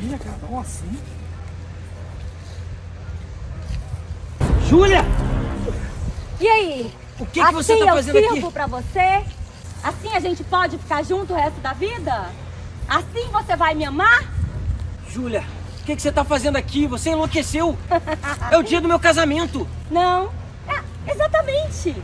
minha Carol assim? Júlia! E aí? O que, que assim você tá fazendo eu aqui? sirvo pra você? Assim a gente pode ficar junto o resto da vida? Assim você vai me amar? Júlia, o que, que você tá fazendo aqui? Você enlouqueceu! É o dia do meu casamento! Não. É, exatamente.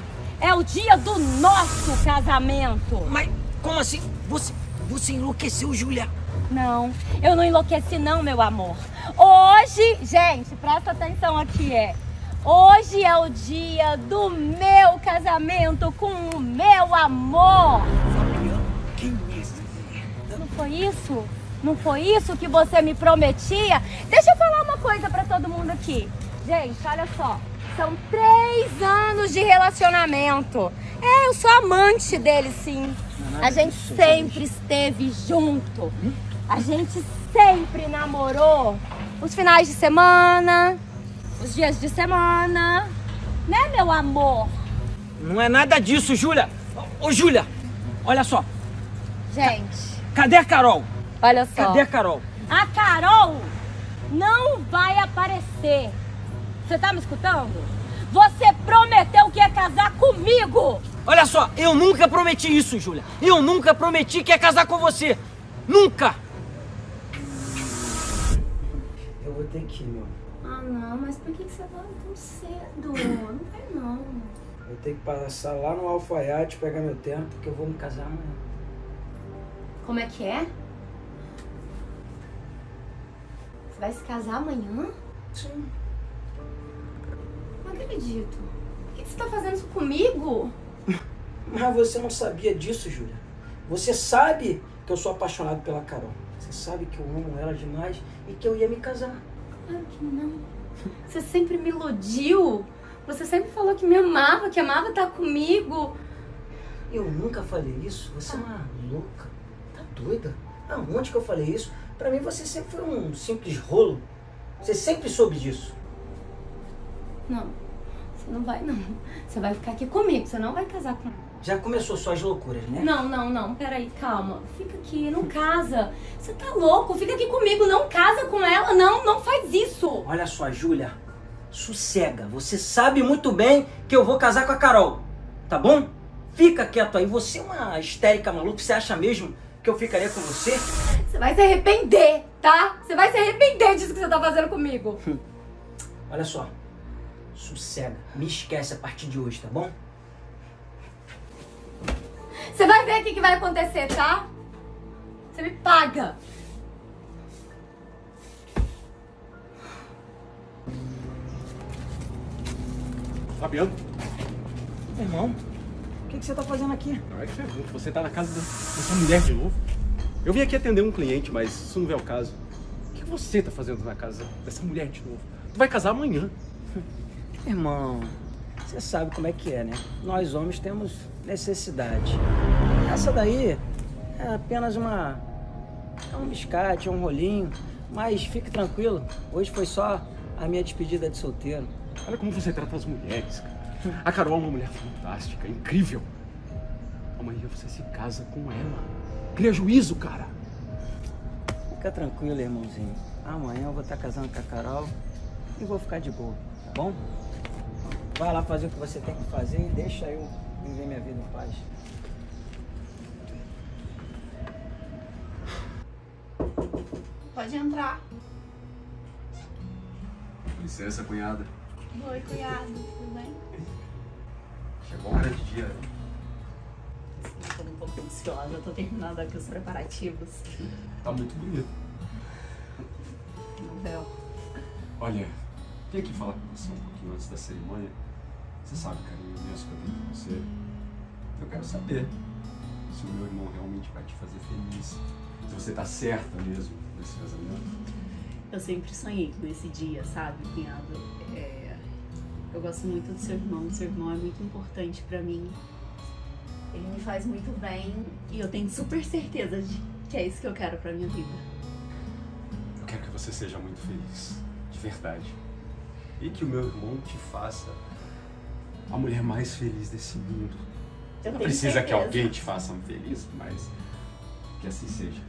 É o dia do nosso casamento. Mas como assim? Você, você enlouqueceu, Júlia? Não, eu não enlouqueci não, meu amor. Hoje, gente, presta atenção aqui, é. Hoje é o dia do meu casamento com o meu amor. Não foi isso? Não foi isso que você me prometia? Deixa eu falar uma coisa pra todo mundo aqui. Gente, olha só. São três anos de relacionamento. É, eu sou amante dele, sim. A gente sempre esteve junto. A gente sempre namorou. Os finais de semana, os dias de semana. Né, meu amor? Não é nada disso, Júlia! Ô, Júlia! Olha só, Gente, cadê a Carol? olha só. Cadê a Carol? A Carol não vai aparecer. Você tá me escutando? Você prometeu que ia casar comigo. Olha só, eu nunca prometi isso, Júlia. Eu nunca prometi que ia casar com você. Nunca! Eu vou ter que meu. Ah, não, mas por que você vai tão cedo? Não vai não. Eu tenho que passar lá no alfaiate, pegar meu tempo, porque eu vou me casar amanhã. Como é que é? Você vai se casar amanhã? Sim. Não acredito. Por que você tá fazendo isso comigo? Mas você não sabia disso, Júlia. Você sabe que eu sou apaixonado pela Carol. Você sabe que eu amo ela demais e que eu ia me casar. Claro que não. Você sempre me iludiu. Você sempre falou que me amava, que amava estar comigo. Eu nunca falei isso. Você é uma louca. Tá doida? Aonde que eu falei isso? Pra mim você sempre foi um simples rolo. Você sempre soube disso. Não, não vai não. Você vai ficar aqui comigo, você não vai casar com Já começou suas loucuras, né? Não, não, não, peraí, calma. Fica aqui, não casa. Você tá louco? Fica aqui comigo, não casa com ela, não, não faz isso. Olha só, Júlia. Sossega. Você sabe muito bem que eu vou casar com a Carol. Tá bom? Fica quieto aí. Você é uma histérica maluca. Você acha mesmo que eu ficaria com você? Você vai se arrepender, tá? Você vai se arrepender disso que você tá fazendo comigo. Olha só. Sossega. Me esquece a partir de hoje, tá bom? Você vai ver o que, que vai acontecer, tá? Você me paga. Fabiano, Irmão, o que, que você tá fazendo aqui? não é que pergunta, você tá na casa da- dessa mulher de novo? Eu vim aqui atender um cliente, mas isso não é o caso. O que você tá fazendo na casa dessa mulher de novo? Tu vai casar amanhã. Irmão, você sabe como é que é, né? Nós homens temos necessidade. Essa daí é apenas uma. É um biscate, é um rolinho. Mas fique tranquilo, hoje foi só a minha despedida de solteiro. Olha como você trata as mulheres, cara. A Carol é uma mulher fantástica, incrível. Amanhã você se casa com ela. Cria juízo, cara. Fica tranquilo, irmãozinho. Amanhã eu vou estar casando com a Carol e vou ficar de boa, tá bom? Vai lá fazer o que você tem que fazer e deixa eu viver minha vida em paz. Pode entrar. Licença, cunhada. Oi, cunhado. Tudo bem? Chegou a hora de dia. Tô um pouco ansiosa. Tô terminando aqui os preparativos. Tá muito bonito. No véu. Olha, vim aqui falar com você um pouquinho antes da cerimônia. Você sabe o carinho imenso que eu tenho por você. Eu quero saber se o meu irmão realmente vai te fazer feliz. Se você tá certa mesmo nesse casamento. Eu sempre sonhei com esse dia, sabe, cunhado? É, Eu gosto muito do seu irmão. Seu irmão é muito importante pra mim. Ele me faz muito bem e eu tenho super certeza de que é isso que eu quero pra minha vida. Eu quero que você seja muito feliz. De verdade. E que o meu irmão te faça a mulher mais feliz desse mundo. Eu Não precisa que certeza. alguém te faça feliz, mas que assim seja.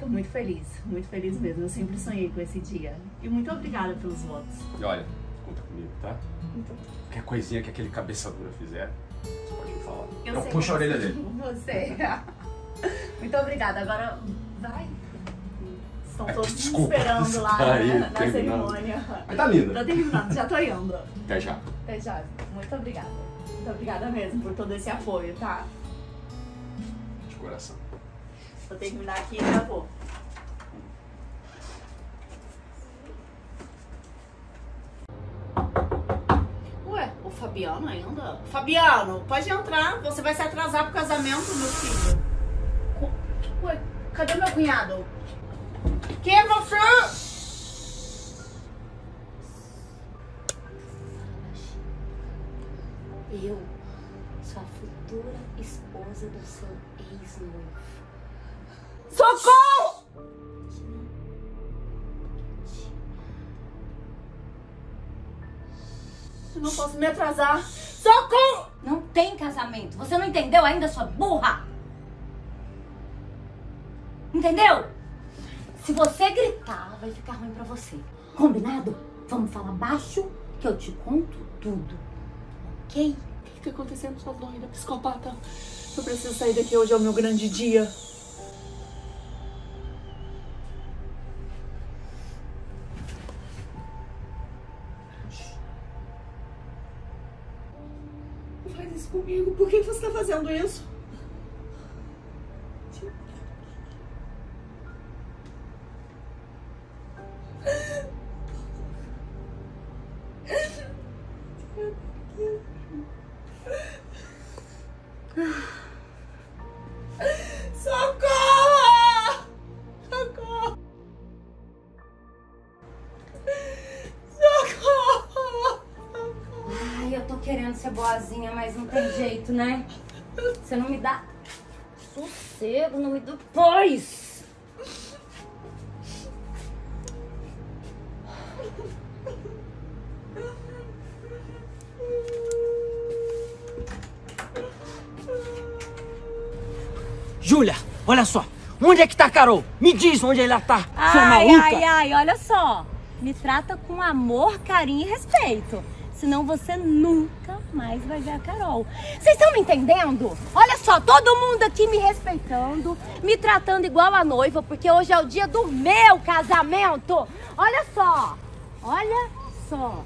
Tô muito feliz, muito feliz mesmo. Eu sempre sonhei com esse dia. E muito obrigada pelos votos. E olha, conta comigo, tá? Qualquer coisinha que aquele cabeça dura fizer, você pode me falar. Eu, sei puxo a orelha dele. Você. muito obrigada. Agora, vai. Estão Ai, todos desculpa, esperando lá tá aí, né, na terminando. cerimônia. Mas tá linda. Tô terminando, já tô indo. Até já. Até já. Muito obrigada. Muito obrigada mesmo por todo esse apoio, tá? De coração. Vou terminar aqui e já vou. Ué, o Fabiano ainda? Fabiano, pode entrar. Você vai se atrasar pro casamento, meu filho. Ué, cadê meu cunhado? Quem é você? Eu sou a futura esposa do seu ex-noivo. Socorro! Eu não posso me atrasar. Socorro! Não tem casamento. Você não entendeu ainda, sua burra? Entendeu? Se você gritar, vai ficar ruim pra você. Combinado? Vamos falar baixo que eu te conto tudo. Ok? Que tá acontecendo, sua doida psicopata? Eu preciso sair daqui, hoje é o meu grande dia. Não faz isso comigo. Por que você tá fazendo isso? Querendo ser boazinha, mas não tem jeito, né? Você não me dá sossego, não me dá paz. Júlia, olha só. Onde é que tá a Carol? Me diz onde ela tá. Sua Ai, maluca. ai, ai, olha só. Me trata com amor, carinho e respeito. Senão você nunca mais vai ver a Carol. Vocês estão me entendendo? Olha só, todo mundo aqui me respeitando, me tratando igual a noiva, porque hoje é o dia do meu casamento. Olha só, olha só.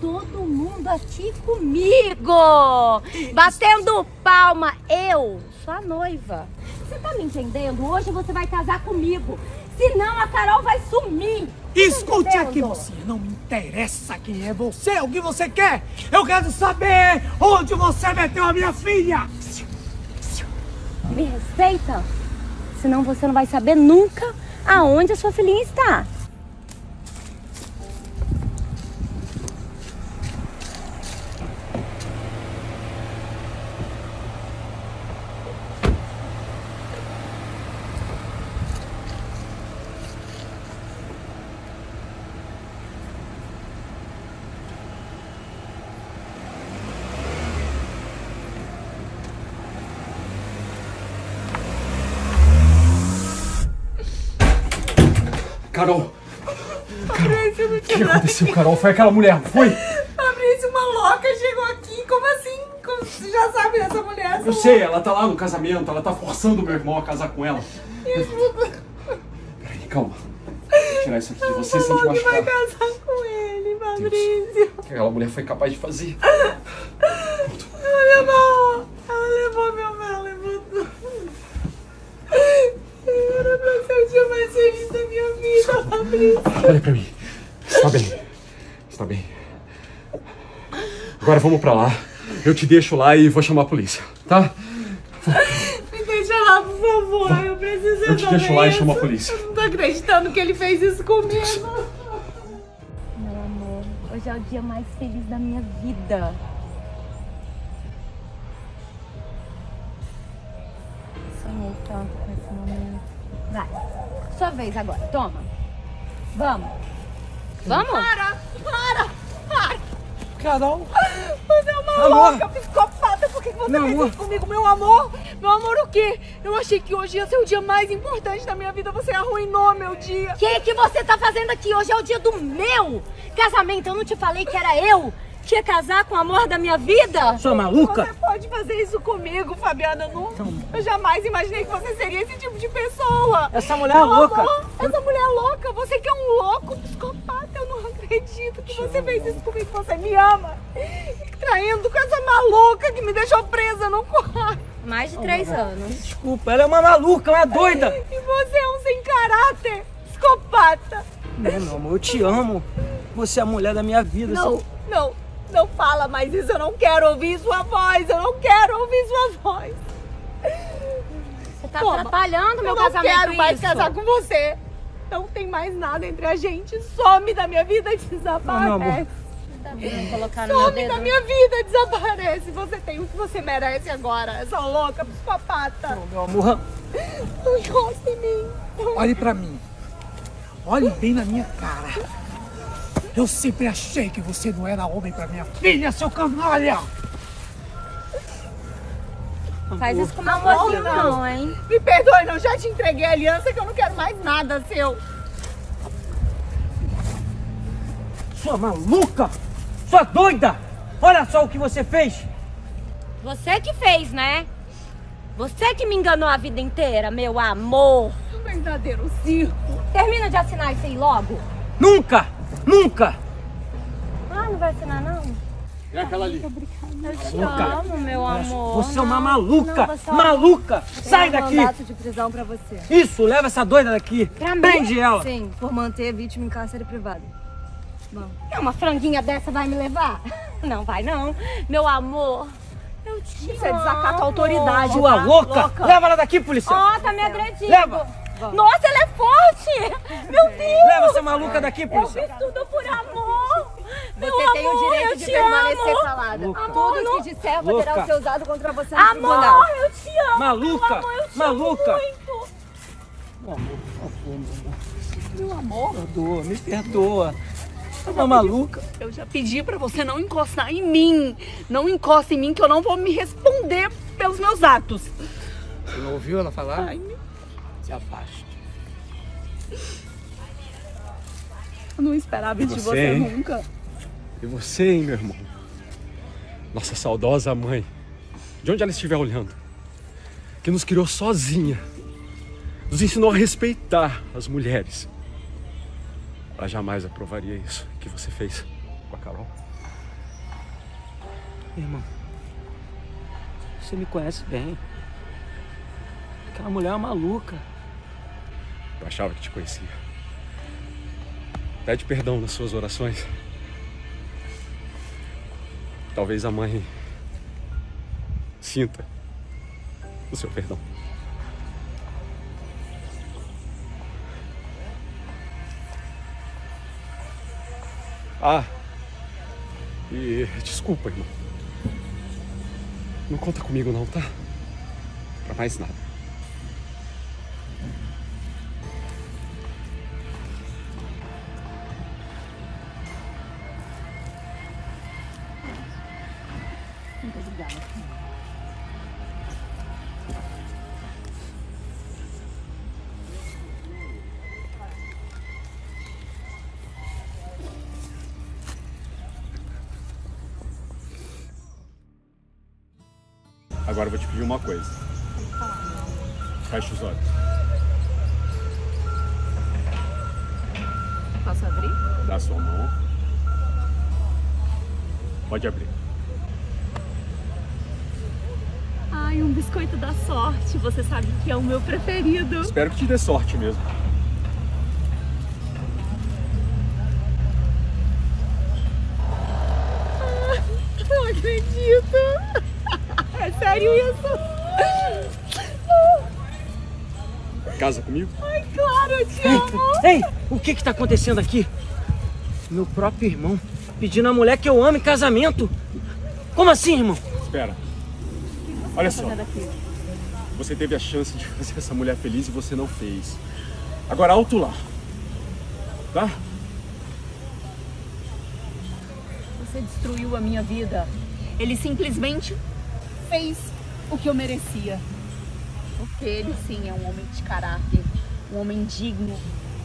Todo mundo aqui comigo, batendo palma. Eu sou a noiva. Você tá me entendendo? Hoje você vai casar comigo. Senão a Carol vai sumir. Escute aqui você, não me interessa quem é você, o que você quer. Eu quero saber onde você meteu a minha filha. Me respeita. Senão você não vai saber nunca aonde a sua filhinha está. Carol! Carol! O que aconteceu, Carol? Foi aquela mulher, foi? Fabrício, uma louca chegou aqui. Como assim? Como você já sabe dessa mulher? Eu sei, ela tá lá no casamento, ela tá forçando o meu irmão a casar com ela. Peraí, calma. Vou tirar isso aqui de você sem te vai casar com ele, Fabrício. O que aquela mulher foi capaz de fazer? Ela levou. Ela levou meu mel, ela levou tudo. Era pra ser o dia mais feliz da minha Olha pra mim. Está bem. Está bem. Agora vamos pra lá. Eu te deixo lá e vou chamar a polícia, tá? Me deixa lá, por favor. Eu preciso Eu te deixo lá e isso. chamo a polícia. Eu não tô acreditando que ele fez isso comigo. Meu amor, hoje é o dia mais feliz da minha vida. Sonhei tanto com esse momento. Vai, sua vez agora, toma. Vamos. Vamos? Para, para, para. Carol, Você é uma Amor. louca, psicopata, por que você fez isso comigo, meu amor? Meu amor, o quê? Eu achei que hoje ia ser o dia mais importante da minha vida. Você arruinou meu dia. O que, que você tá fazendo aqui? Hoje é o dia do meu casamento. Eu não te falei que era eu que ia casar com o amor da minha vida? Sua maluca? Você pode fazer isso comigo, Fabiana. Eu, não, eu jamais imaginei que você seria esse tipo de pessoa. Essa mulher é Meu louca. amor, essa mulher é louca. Você que é um louco, psicopata. Eu não acredito que você fez isso comigo. Você me ama. Traindo com essa maluca que me deixou presa no quarto. Mais de três anos. Desculpa, ela é uma maluca, uma doida. E você é um sem caráter. Psicopata. Não, meu amor, eu te amo. Você é a mulher da minha vida. Não, não, não fala mais isso. Eu não quero ouvir sua voz. Eu não quero ouvir sua voz. Você tá Toma. atrapalhando meu eu não casamento quero mais isso. casar com você. Não tem mais nada entre a gente. Some da minha vida e desaparece. Meu Some da minha vida, desaparece. Você tem o que você merece agora. Essa louca psicopata. Meu amor, Não encosta em mim. Não Olhe pra mim. Olhe bem na minha cara. Eu sempre achei que você não era homem pra minha filha, seu canalha! Faz isso com meu amorzinho não, hein? Me perdoe, não. Já te entreguei a aliança que eu não quero mais nada seu. sua maluca, sua doida. Olha só o que você fez. Você que fez, né? Você que me enganou a vida inteira, meu amor. Um verdadeiro circo. Termina de assinar isso aí logo. Nunca, nunca. Ah, não vai assinar não? É aquela ali. Eu te Maluca. amo, meu amor. Você é uma maluca, não, você é maluca. Sai daqui. de prisão pra você. Isso, leva essa doida daqui. Pra mim? Prende ela. Sim, por manter a vítima em cárcere privado. É uma franguinha dessa vai me levar? Não vai não. Meu amor, eu te Isso é amo. desacato à autoridade. Sua tá? louca. Leva ela daqui, policial. Ó, tá me agredindo. Leva. Nossa, ela é forte. Meu Deus. Leva essa maluca daqui, Eu policial. fiz tudo por amor. Meu Você tem o amor, direito eu de te permanecer amo. calada. Louca. Tudo não- que disser poderá ser usado contra você no tribunal. Amor, eu te amo. Maluca, Meu amor, eu te maluca. amo muito. Meu amor, por favor, meu amor. Meu amor. Perdoa, me perdoa. Você é uma maluca. Eu já pedi pra você não encostar em mim. Não encosta em mim que eu não vou me responder pelos meus atos. Você não ouviu ela falar? Ai, Se afaste. eu não esperava isso de Você, hein? nunca. E você, hein, meu irmão? Nossa saudosa mãe. De onde ela estiver olhando. Que nos criou sozinha. Nos ensinou a respeitar as mulheres. Ela jamais aprovaria isso que você fez com a Carol. Irmão, você me conhece bem. Aquela mulher é uma maluca. Eu achava que te conhecia. Pede perdão nas suas orações. Talvez a mãe sinta o seu perdão. Ah, e desculpa, irmão. Não conta comigo não, tá? Pra mais nada. Agora eu vou te pedir uma coisa. Fecha os olhos. Posso abrir? Dá a sua mão. Pode abrir. Ai, um biscoito da sorte. Você sabe que é o meu preferido. Espero que te dê sorte mesmo. Não acredito. É sério isso? Casa comigo? Ai, claro, eu te amo. Ei, o que que tá acontecendo aqui? Meu próprio irmão pedindo a mulher que eu amo em casamento. Como assim, irmão? Espera. Olha só. Você teve a chance de fazer essa mulher feliz e você não fez. Agora alto lá. Tá? Você destruiu a minha vida. Ele simplesmente fez o que eu merecia. Porque ele sim é um homem de caráter, um homem digno,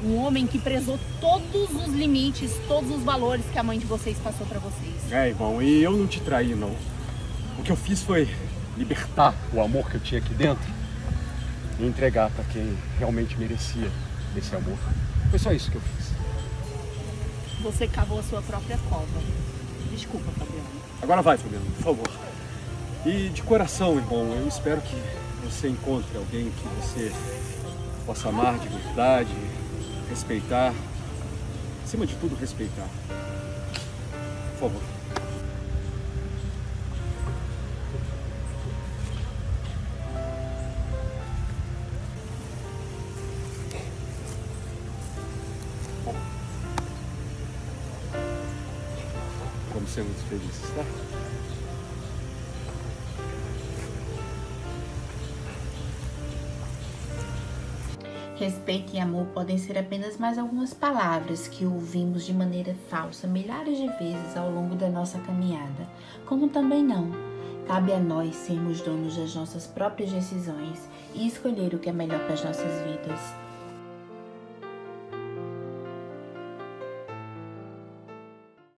um homem que prezou todos os limites, todos os valores que a mãe de vocês passou pra vocês. É, irmão, e eu não te traí, não. O que eu fiz foi libertar o amor que eu tinha aqui dentro e entregar pra quem realmente merecia esse amor. Foi só isso que eu fiz. Você cavou a sua própria cova. Desculpa, Fabiano. Agora vai, Fabiano, por favor. E de coração, irmão, eu espero que você encontre alguém que você possa amar de verdade, respeitar. Acima de tudo, respeitar. Por favor. Vamos ser muito felizes, tá? Respeito e amor podem ser apenas mais algumas palavras que ouvimos de maneira falsa milhares de vezes ao longo da nossa caminhada, como também não. Cabe a nós sermos donos das nossas próprias decisões e escolher o que é melhor para as nossas vidas.